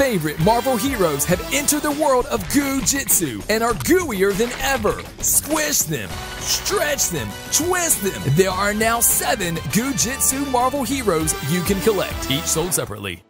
favorite Marvel heroes have entered the world of Goo Jit Zu and are gooier than ever. Squish them, stretch them, twist them. There are now seven Goo Jit Zu Marvel heroes you can collect, each sold separately.